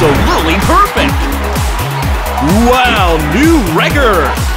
absolutely perfect! Wow, new record!